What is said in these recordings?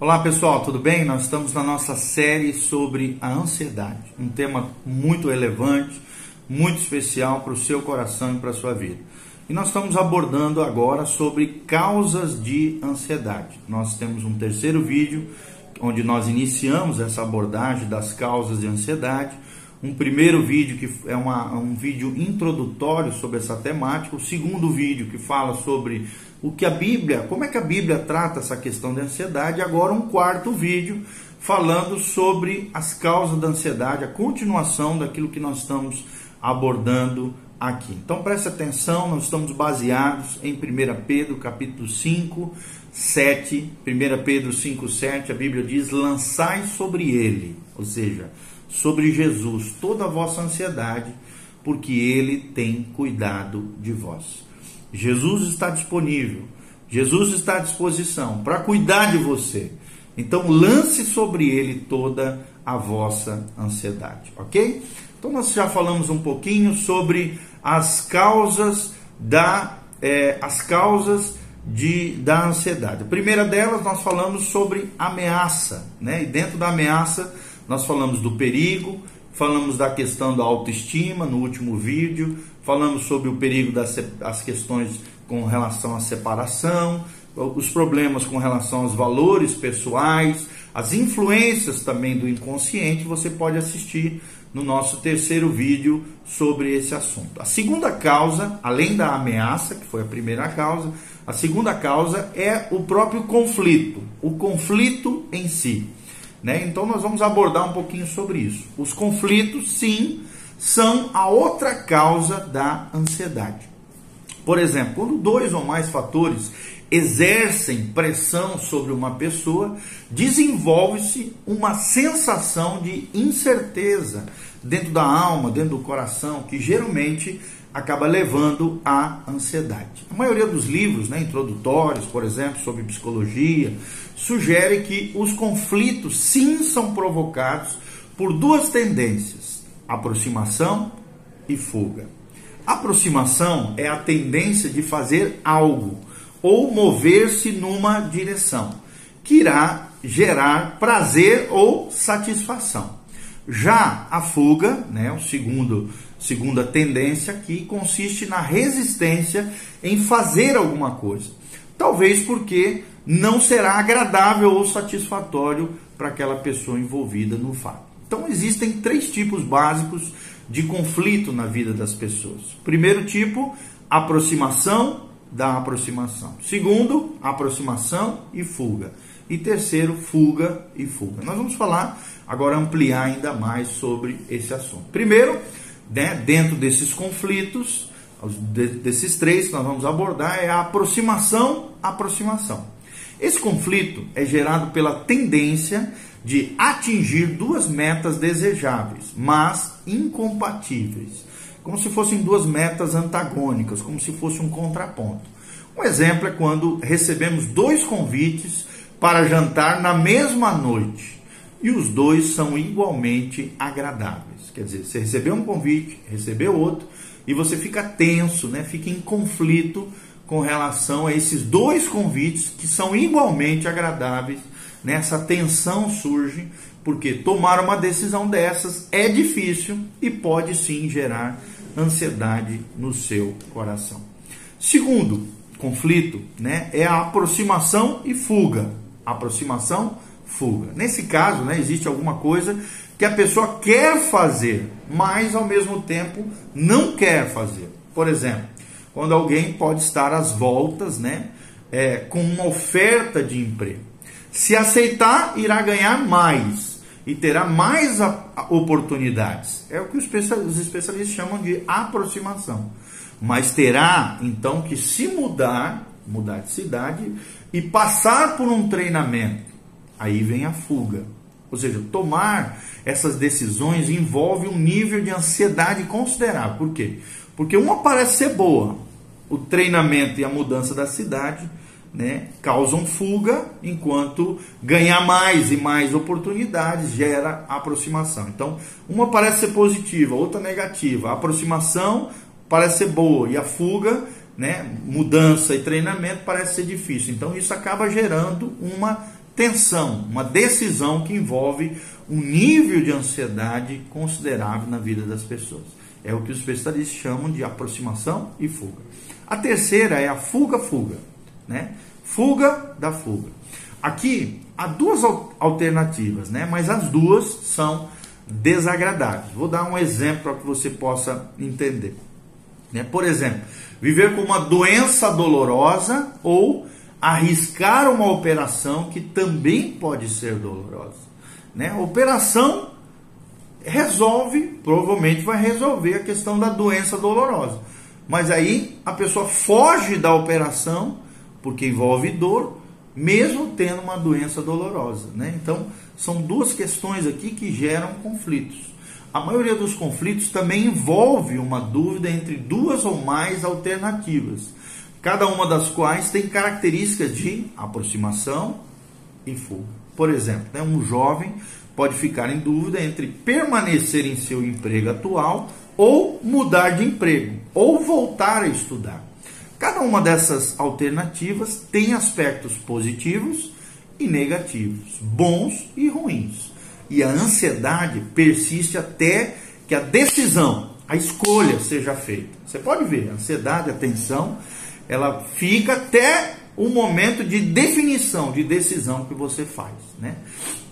Olá pessoal, tudo bem? Nós estamos na nossa série sobre a ansiedade, um tema muito relevante, muito especial para o seu coração e para a sua vida. E nós estamos abordando agora sobre causas de ansiedade. Nós temos um terceiro vídeo onde nós iniciamos essa abordagem das causas de ansiedade. Um primeiro vídeo que é uma, um vídeo introdutório sobre essa temática, o segundo vídeo que fala sobre o que a Bíblia, como é que a Bíblia trata essa questão da ansiedade, agora um quarto vídeo falando sobre as causas da ansiedade, a continuação daquilo que nós estamos abordando aqui. Então preste atenção, nós estamos baseados em 1 Pedro capítulo 5, 7, 1 Pedro 5, 7, a Bíblia diz, lançai sobre ele, ou seja, sobre Jesus, toda a vossa ansiedade, porque ele tem cuidado de vós. Jesus está disponível, Jesus está à disposição para cuidar de você. Então lance sobre ele toda a vossa ansiedade, ok? Então nós já falamos um pouquinho sobre as causas da é, as causas de, da ansiedade. A primeira delas nós falamos sobre ameaça, né? E dentro da ameaça nós falamos do perigo, falamos da questão da autoestima no último vídeo, falamos sobre o perigo das as questões com relação à separação, os problemas com relação aos valores pessoais, as influências também do inconsciente, você pode assistir no nosso terceiro vídeo sobre esse assunto. A segunda causa, além da ameaça, que foi a primeira causa, a segunda causa é o próprio conflito, o conflito em si. Né? Então nós vamos abordar um pouquinho sobre isso. Os conflitos, sim, são a outra causa da ansiedade. Por exemplo, quando dois ou mais fatores exercem pressão sobre uma pessoa, desenvolve-se uma sensação de incerteza dentro da alma, dentro do coração, que geralmente acaba levando à ansiedade. A maioria dos livros, né, introdutórios, por exemplo, sobre psicologia, sugere que os conflitos sim são provocados por duas tendências aproximação e fuga. Aproximação é a tendência de fazer algo ou mover-se numa direção que irá gerar prazer ou satisfação. Já a fuga, né, o segundo segunda tendência que consiste na resistência em fazer alguma coisa. Talvez porque não será agradável ou satisfatório para aquela pessoa envolvida no fato. Então existem três tipos básicos de conflito na vida das pessoas. Primeiro tipo, aproximação da aproximação. Segundo, aproximação e fuga. E terceiro, fuga e fuga. Nós vamos falar agora ampliar ainda mais sobre esse assunto. Primeiro, né, dentro desses conflitos, desses três que nós vamos abordar é a aproximação, aproximação. Esse conflito é gerado pela tendência de atingir duas metas desejáveis, mas incompatíveis, como se fossem duas metas antagônicas, como se fosse um contraponto. Um exemplo é quando recebemos dois convites para jantar na mesma noite e os dois são igualmente agradáveis. Quer dizer, você recebeu um convite, recebeu outro e você fica tenso, né? fica em conflito com relação a esses dois convites que são igualmente agradáveis nessa tensão surge porque tomar uma decisão dessas é difícil e pode sim gerar ansiedade no seu coração. Segundo conflito, né, é a aproximação e fuga. Aproximação, fuga. Nesse caso, né, existe alguma coisa que a pessoa quer fazer, mas ao mesmo tempo não quer fazer. Por exemplo, quando alguém pode estar às voltas, né, é, com uma oferta de emprego. Se aceitar, irá ganhar mais e terá mais oportunidades. É o que os especialistas chamam de aproximação. Mas terá então que se mudar, mudar de cidade e passar por um treinamento. Aí vem a fuga. Ou seja, tomar essas decisões envolve um nível de ansiedade considerável. Por quê? Porque uma parece ser boa, o treinamento e a mudança da cidade, né, causam fuga, enquanto ganhar mais e mais oportunidades gera aproximação. Então, uma parece ser positiva, outra negativa. A aproximação parece ser boa e a fuga, né, mudança e treinamento parece ser difícil. Então, isso acaba gerando uma tensão, uma decisão que envolve um nível de ansiedade considerável na vida das pessoas. É o que os especialistas chamam de aproximação e fuga. A terceira é a fuga-fuga, né? Fuga da fuga. Aqui há duas alternativas, né? Mas as duas são desagradáveis. Vou dar um exemplo para que você possa entender. Né? Por exemplo, viver com uma doença dolorosa ou arriscar uma operação que também pode ser dolorosa. Né? Operação resolve, provavelmente vai resolver a questão da doença dolorosa. Mas aí a pessoa foge da operação, porque envolve dor, mesmo tendo uma doença dolorosa. Né? Então, são duas questões aqui que geram conflitos. A maioria dos conflitos também envolve uma dúvida entre duas ou mais alternativas, cada uma das quais tem características de aproximação e fuga. Por exemplo, né, um jovem pode ficar em dúvida entre permanecer em seu emprego atual ou mudar de emprego, ou voltar a estudar. Cada uma dessas alternativas tem aspectos positivos e negativos, bons e ruins. E a ansiedade persiste até que a decisão, a escolha seja feita. Você pode ver, a ansiedade, a tensão, ela fica até o momento de definição, de decisão que você faz. Né?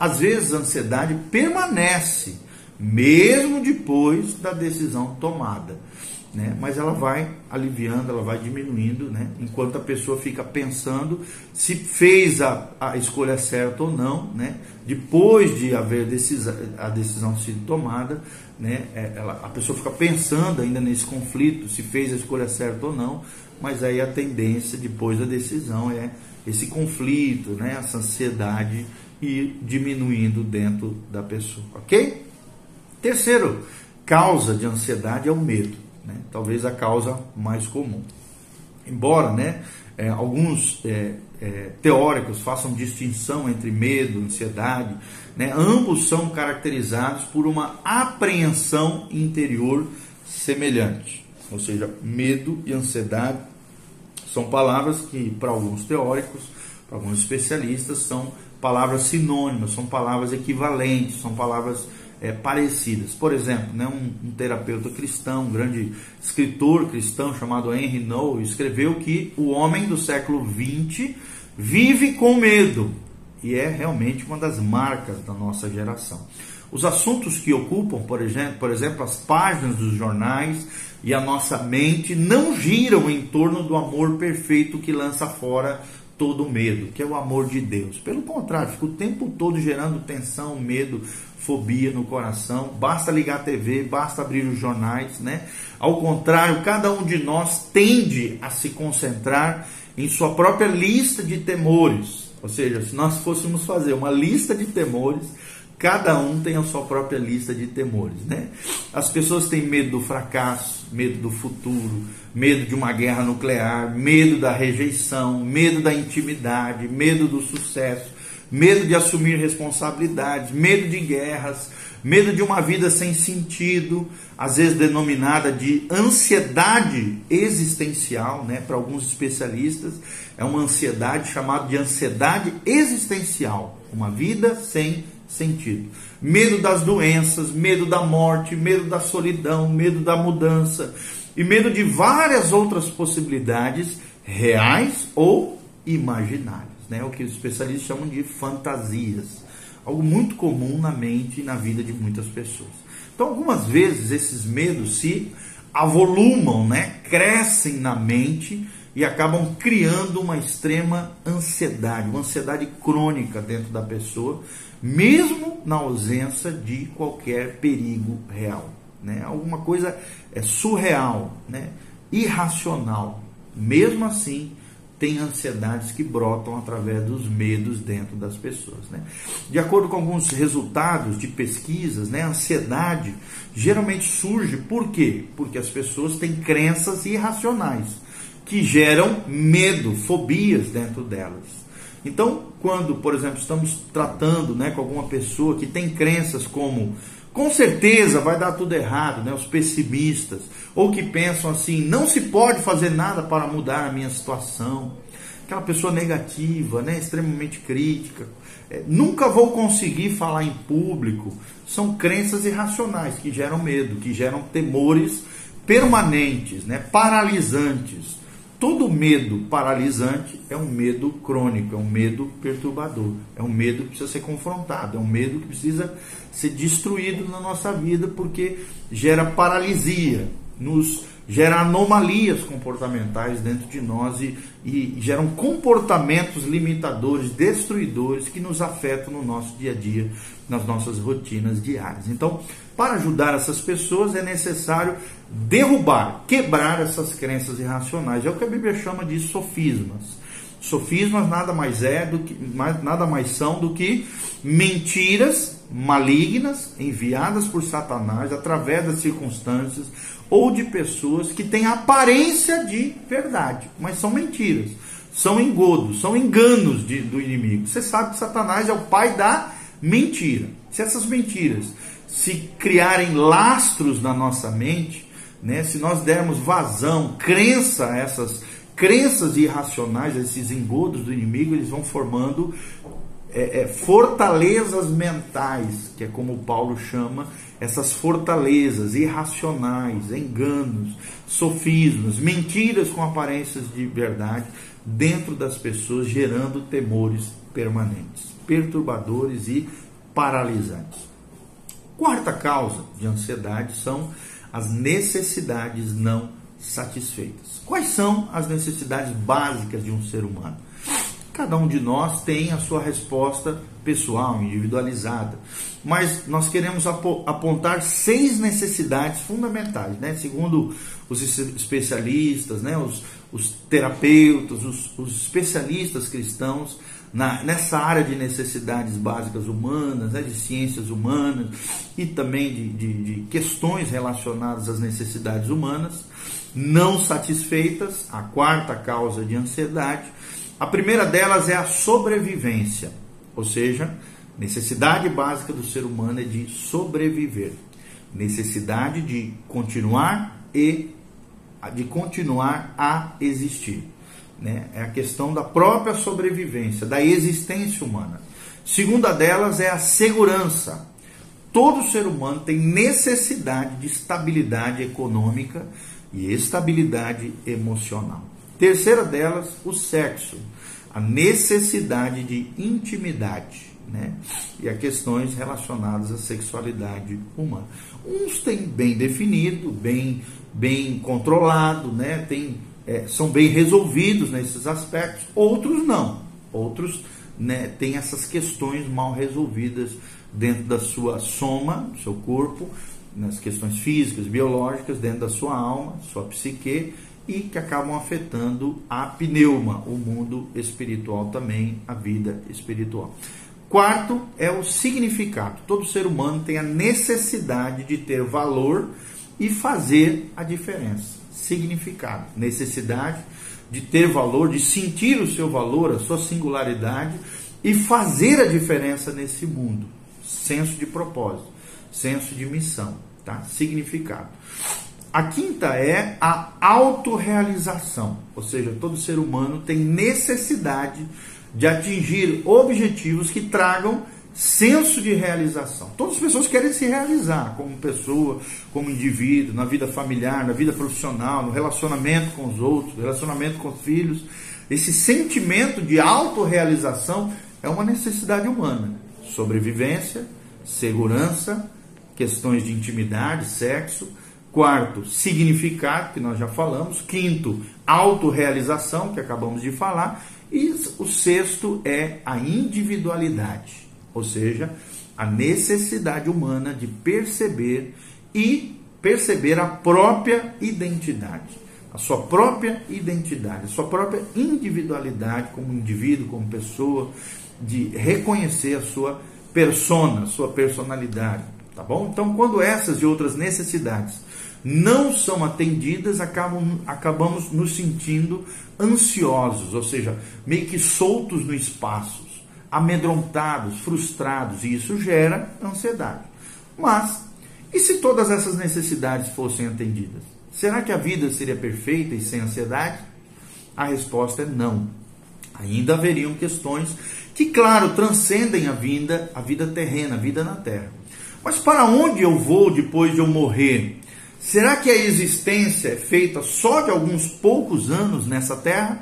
Às vezes a ansiedade permanece, mesmo depois da decisão tomada né? Mas ela vai aliviando, ela vai diminuindo, né? Enquanto a pessoa fica pensando se fez a, a escolha certa ou não, né? Depois de haver decisão, a decisão sido tomada, né? É, ela, a pessoa fica pensando ainda nesse conflito, se fez a escolha certa ou não, mas aí a tendência depois da decisão é esse conflito, né? Essa ansiedade e diminuindo dentro da pessoa, ok? Terceiro causa de ansiedade é o medo né? talvez a causa mais comum. Embora né, é, alguns é, é, teóricos façam distinção entre medo, ansiedade, né, ambos são caracterizados por uma apreensão interior semelhante. Ou seja, medo e ansiedade são palavras que, para alguns teóricos, para alguns especialistas, são palavras sinônimas, são palavras equivalentes, são palavras é, parecidas. Por exemplo, né, um, um, terapeuta cristão, um grande escritor cristão chamado Henry Noe, escreveu que o homem do século XX vive com medo e é realmente uma das marcas da nossa geração. Os assuntos que ocupam, por exemplo, por exemplo, as páginas dos jornais e a nossa mente não giram em torno do amor perfeito que lança fora todo medo, que é o amor de Deus. Pelo contrário, fica o tempo todo gerando tensão, medo, fobia no coração. Basta ligar a TV, basta abrir os jornais, né? Ao contrário, cada um de nós tende a se concentrar em sua própria lista de temores. Ou seja, se nós fôssemos fazer uma lista de temores, cada um tem a sua própria lista de temores, né? As pessoas têm medo do fracasso, medo do futuro, medo de uma guerra nuclear, medo da rejeição, medo da intimidade, medo do sucesso, medo de assumir responsabilidades, medo de guerras, medo de uma vida sem sentido, às vezes denominada de ansiedade existencial, né? Para alguns especialistas, é uma ansiedade chamada de ansiedade existencial, uma vida sem sentido. Medo das doenças, medo da morte, medo da solidão, medo da mudança e medo de várias outras possibilidades reais ou imaginárias né, o que os especialistas chamam de fantasias, algo muito comum na mente e na vida de muitas pessoas. Então, algumas vezes esses medos se avolumam, né, crescem na mente e acabam criando uma extrema ansiedade, uma ansiedade crônica dentro da pessoa, mesmo na ausência de qualquer perigo real, né? Alguma coisa é surreal, né? Irracional. Mesmo assim, tem ansiedades que brotam através dos medos dentro das pessoas. Né? De acordo com alguns resultados de pesquisas, né, a ansiedade geralmente surge por quê? Porque as pessoas têm crenças irracionais que geram medo, fobias dentro delas. Então, quando, por exemplo, estamos tratando né, com alguma pessoa que tem crenças como com certeza vai dar tudo errado, né? Os pessimistas, ou que pensam assim, não se pode fazer nada para mudar a minha situação. aquela pessoa negativa, né, extremamente crítica. É, nunca vou conseguir falar em público. São crenças irracionais que geram medo, que geram temores permanentes, né, paralisantes. Todo medo paralisante é um medo crônico, é um medo perturbador, é um medo que precisa ser confrontado, é um medo que precisa ser destruído na nossa vida porque gera paralisia, nos gera anomalias comportamentais dentro de nós e, e geram comportamentos limitadores, destruidores que nos afetam no nosso dia a dia, nas nossas rotinas diárias. Então, para ajudar essas pessoas é necessário derrubar, quebrar essas crenças irracionais. É o que a Bíblia chama de sofismas. Sofismas nada mais é do que nada mais são do que mentiras malignas enviadas por Satanás através das circunstâncias ou de pessoas que têm aparência de verdade, mas são mentiras, são engodos, são enganos de, do inimigo. Você sabe que Satanás é o pai da mentira. Se essas mentiras se criarem lastros na nossa mente, né, se nós dermos vazão, crença a essas crenças irracionais, esses engodos do inimigo, eles vão formando é, é, fortalezas mentais, que é como Paulo chama essas fortalezas irracionais, enganos, sofismas, mentiras com aparências de verdade dentro das pessoas, gerando temores permanentes, perturbadores e paralisantes. Quarta causa de ansiedade são as necessidades não satisfeitas. Quais são as necessidades básicas de um ser humano? Cada um de nós tem a sua resposta pessoal, individualizada. Mas nós queremos apontar seis necessidades fundamentais, né? segundo os especialistas, né? os, os terapeutas, os, os especialistas cristãos na, nessa área de necessidades básicas humanas, né? de ciências humanas e também de, de, de questões relacionadas às necessidades humanas não satisfeitas, a quarta causa de ansiedade a primeira delas é a sobrevivência, ou seja, necessidade básica do ser humano é de sobreviver, necessidade de continuar e de continuar a existir. Né? É a questão da própria sobrevivência, da existência humana. Segunda delas é a segurança. Todo ser humano tem necessidade de estabilidade econômica e estabilidade emocional. Terceira delas, o sexo, a necessidade de intimidade, né? E a questões relacionadas à sexualidade humana. Uns têm bem definido, bem, bem controlado, né? Tem, é, são bem resolvidos nesses aspectos, outros não. Outros né, têm essas questões mal resolvidas dentro da sua soma, seu corpo, nas questões físicas, biológicas, dentro da sua alma, sua psique e que acabam afetando a pneuma, o mundo espiritual também, a vida espiritual. Quarto é o significado. Todo ser humano tem a necessidade de ter valor e fazer a diferença. Significado, necessidade de ter valor, de sentir o seu valor, a sua singularidade e fazer a diferença nesse mundo. Senso de propósito, senso de missão, tá? Significado. A quinta é a autorrealização, ou seja, todo ser humano tem necessidade de atingir objetivos que tragam senso de realização. Todas as pessoas querem se realizar como pessoa, como indivíduo, na vida familiar, na vida profissional, no relacionamento com os outros, relacionamento com os filhos. Esse sentimento de autorrealização é uma necessidade humana. Sobrevivência, segurança, questões de intimidade, sexo Quarto, significado, que nós já falamos. Quinto, autorrealização, que acabamos de falar. E o sexto é a individualidade, ou seja, a necessidade humana de perceber e perceber a própria identidade, a sua própria identidade, a sua própria individualidade como indivíduo, como pessoa, de reconhecer a sua persona, a sua personalidade, tá bom? Então, quando essas e outras necessidades não são atendidas, acabam, acabamos nos sentindo ansiosos, ou seja, meio que soltos no espaço, amedrontados, frustrados, e isso gera ansiedade. Mas, e se todas essas necessidades fossem atendidas? Será que a vida seria perfeita e sem ansiedade? A resposta é não. Ainda haveriam questões que, claro, transcendem a vida, a vida terrena, a vida na terra. Mas para onde eu vou depois de eu morrer? Será que a existência é feita só de alguns poucos anos nessa terra?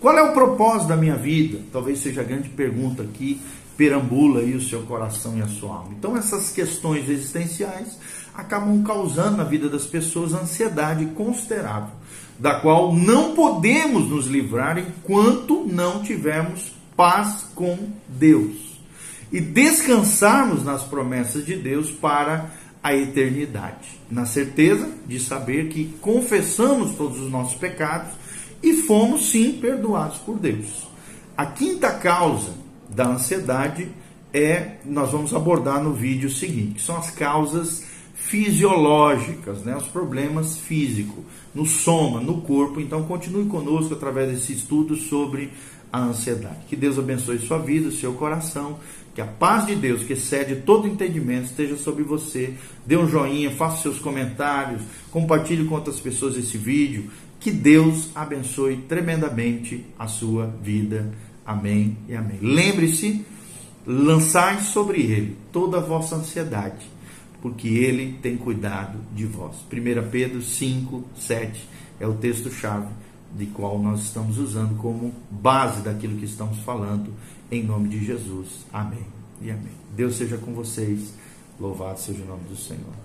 Qual é o propósito da minha vida? Talvez seja a grande pergunta que perambula aí o seu coração e a sua alma. Então essas questões existenciais acabam causando na vida das pessoas ansiedade considerável, da qual não podemos nos livrar enquanto não tivermos paz com Deus e descansarmos nas promessas de Deus para a eternidade, na certeza de saber que confessamos todos os nossos pecados e fomos sim perdoados por Deus. A quinta causa da ansiedade é, nós vamos abordar no vídeo seguinte, são as causas fisiológicas, né, os problemas físicos, no soma, no corpo. Então continue conosco através desse estudo sobre a ansiedade. Que Deus abençoe sua vida, seu coração, que a paz de Deus, que excede todo entendimento, esteja sobre você. Dê um joinha, faça seus comentários, compartilhe com outras pessoas esse vídeo. Que Deus abençoe tremendamente a sua vida. Amém e amém. Lembre-se, lançai sobre ele toda a vossa ansiedade, porque ele tem cuidado de vós. 1 Pedro 5, 7 é o texto-chave de qual nós estamos usando como base daquilo que estamos falando, em nome de Jesus. Amém e amém. Deus seja com vocês. Louvado seja o nome do Senhor.